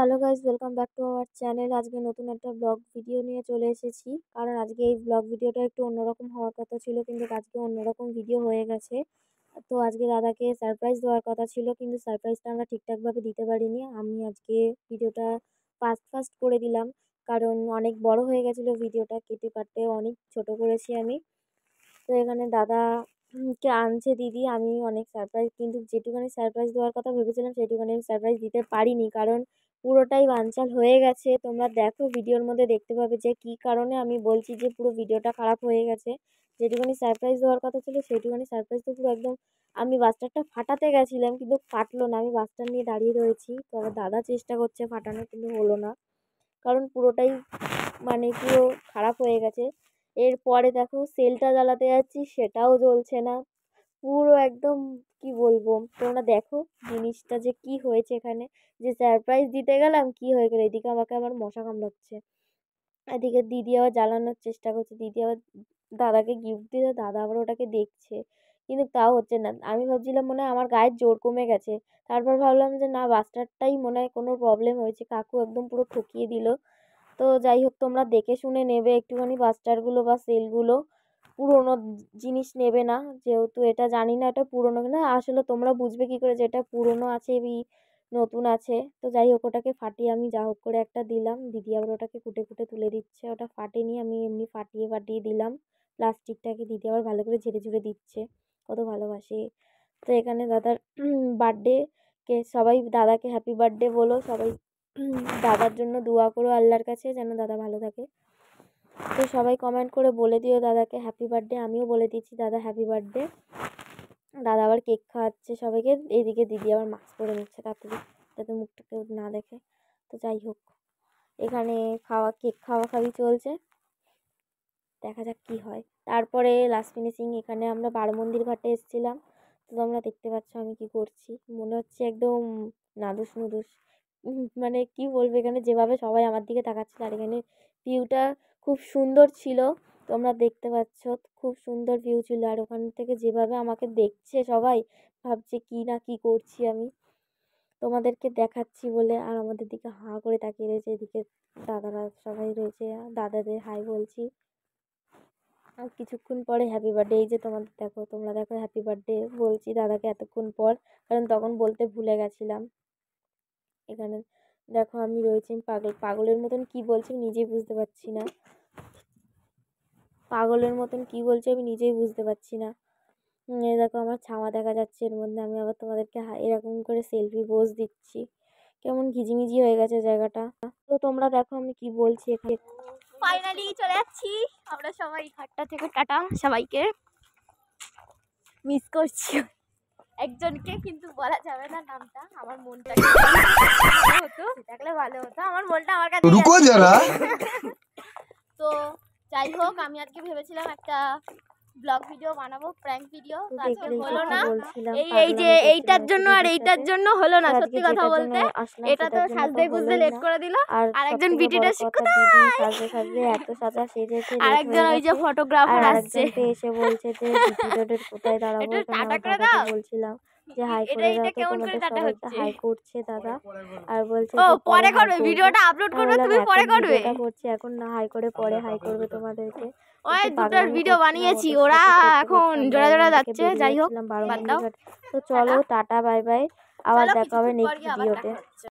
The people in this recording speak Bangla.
Hello guys, welcome back to our channel. আজকে নতুন একটা ব্লগ ভিডিও নিয়ে চলে এসেছি। কারণ আজকে এই ব্লগ ভিডিওটা একটু অন্যরকম হওয়ার কথা ছিল, কিন্তু আজকে অন্যরকম ভিডিও হয়ে গেছে। তো আজকে দাদাকে সারপ্রাইজ দেওয়ার কথা ছিল, কিন্তু সারপ্রাইজটা আমরা ঠিকঠাকভাবে দিতে পারিনি। আমি আজকে ভিডিওটা ফাস্ট ফাস্ট করে দিলাম, কারণ অনেক বড় হয়ে গেছিল ভিডিওটা, কেটে কাটতে অনেক ছোট করেছি আমি। তো এখানে দাদা কে আনছে দিদি, আমি অনেক সারপ্রাইজ কিন্তু যেটুখানি সারপ্রাইজ দেওয়ার কথা ভেবেছিলাম, সেটুখানি আমি সারপ্রাইজ দিতে পারিনি। কারণ পুরোটাই বানচাল হয়ে গেছে। তোমরা দেখো ভিডিওর মধ্যে দেখতে পাবে যে কী কারণে আমি বলছি যে পুরো ভিডিওটা খারাপ হয়ে গেছে। যেটুখানি সারপ্রাইজ দেওয়ার কথা ছিল সেইটুখানি সারপ্রাইজ তো পুরো একদম আমি বাস্টারটা ফাটাতে গেছিলাম কিন্তু ফাটলো না। আমি বাস্টার নিয়ে দাঁড়িয়ে রয়েছি। তো আবার দাদা চেষ্টা করছে ফাটানো কিন্তু হলো না। কারণ পুরোটাই মানে পুরো খারাপ হয়ে গেছে। এরপরে দেখো সেলটা জ্বালাতে যাচ্ছি সেটাও জ্বলছে না। পুরো একদম কি বলব? তোমরা দেখো জিনিসটা যে কি হয়েছে এখানে। যে সারপ্রাইজ দিতে গেলাম, কি হয়ে গেলো? এদিকে আমাকে আবার মশা কামড়াচ্ছে। এদিকে দিদি আবার জ্বালানোর চেষ্টা করছে। দিদি আবার দাদাকে গিফট দিতে দাদা আবার ওটাকে দেখছে। কিন্তু তাও হচ্ছে না। আমি ভাবছিলাম মনে হয় আমার গায়ের জোর কমে গেছে। তারপর ভাবলাম যে না বাস্টারটাই মনে হয় কোনো প্রবলেম হয়েছে। কাকু একদম পুরো ঠকিয়ে দিল। তো যাই হোক, তোমরা দেখে শুনে নেবে একটুখানি বাস্টারগুলো বা সেলগুলো পুরোনো জিনিস নেবে না। যেহেতু এটা জানি না এটা পুরোনো কিনা, আসলে তোমরা বুঝবে কী করে যে এটা পুরোনো আছে কি নতুন আছে। তো যাই হোক, ওটাকে ফাটিয়ে আমি যা হোক করে একটা দিলাম। দিদি আবার ওটাকে কুটে কুটে তুলে দিচ্ছে। ওটা ফাটেনি, আমি এমনি ফাটিয়ে ফাটিয়ে দিলাম। প্লাস্টিকটাকে দিদি আবার ভালো করে ঝেড়ে ঝুড়ে দিচ্ছে। কত ভালোবাসে। তো এখানে দাদার বার্থডেকে সবাই দাদাকে হ্যাপি বার্থডে বলো। সবাই দাদার জন্য দোয়া করো আল্লাহর কাছে যেন দাদা ভালো থাকে। তো সবাই কমেন্ট করে বলে দিও দাদাকে হ্যাপি বার্থডে আমিও বলে দিচ্ছি দাদা হ্যাপি বার্থডে দাদা আবার কেক খাওয়াচ্ছে সবাইকে এইদিকে দিদি আবার মাস্ক পরে নিচ্ছে তাড়াতাড়ি, যাতে মুখটা কেউ না দেখে। তো যাই হোক, এখানে খাওয়া কেক খাওয়া খাওয়ি চলছে। দেখা যাক কী হয়। তারপরে লাস্ট ফিনিশিং এখানে আমরা বারমন্দির ঘাটে এসেছিলাম। তো তোমরা দেখতে পাচ্ছ আমি কি করছি। মনে হচ্ছে একদম নাদুস নুদুস মানে কি বলব এখানে? যেভাবে সবাই আমার দিকে তাকাচ্ছিল আর এখানে ভিউটা খুব সুন্দর ছিল। তোমরা দেখতে পাচ্ছ, খুব সুন্দর ভিউ ছিল। আর ওখান থেকে যেভাবে আমাকে দেখছে সবাই, ভাবছে কী না কী করছি আমি। তোমাদেরকে দেখাচ্ছি বলে আর আমাদের দিকে হাঁ করে তাকিয়ে রয়েছে। এদিকে দাদারা সবাই রয়েছে। দাদাদের হাই বলছি। আর কিছুক্ষণ পরে হ্যাপি বার্থডে এই যে তোমাদের দেখো, তোমরা দেখো হ্যাপি বার্থডে বলছি দাদাকে এতক্ষণ পর। কারণ তখন বলতে ভুলে গেছিলাম। এখানে দেখো আমি রয়েছি পাগল, পাগলের মতন কি বলছি নিজেই বুঝতে পারছি না। পাগলের মতন কি বলছে আমি নিজেই বুঝতে পারছি না। দেখো আমার ছামা দেখা যাচ্ছে, এর মধ্যে আমি আবার তোমাদেরকে এরকম করে সেলফি পোজ দিচ্ছি। কেমন ঘিজিমিজি হয়ে গেছে জায়গাটা। তো তোমরা দেখো আমি কি বলছি এখানে। ফাইনালি চলে যাচ্ছি। আমরা সবাই ঘাটটা থেকে টাটা সবাইকে। মিস করছি। একজনকে কিন্তু বলা যাবে না নামটা আমার মনটা হতো থাকলে ভালো হতো আমার মনটা আমার কাছে রুকো যারা। তো যাই হোক আমি আজকে ভেবেছিলাম একটা ব্লগ ভিডিও বানাবো প্র্যাঙ্ক ভিডিও আজকে হলো না এই এই যে এইটার জন্য আর এইটার জন্য হলো না সত্যি কথা বলতে। এটা তো সাজতে গুজতে লেট করে দিল। আর একজন বিটিটা সাজতে সাজতে এত সাজা সেজেছে আর একজন ওই যে ফটোগ্রাফার আসছে। এসে বলছে যে ভিডিওটা কোথায় দাঁড়াবো? এটা টাটা করে দাও। বলছিলাম। যে হাই এটা করে এটা দাও কেমন করে তোমাদের সবাইকে হচ্ছে? হাই করছে দাদা। আর বলছে ও পরে করবে ভিডিওটা আপলোড করবে তুমি পরে করবে? করছে এখন না হাই করে পরে হাই করবে তোমাদেরকে। ওই দুটার ভিডিও বানিয়েছি ওরা এখন জোড়া জোড়া যাচ্ছে যাই হোক। বাদ দাও। তো চলো টাটা বাই বাই আবার দেখা হবে নেক্সট ভিডিওতে।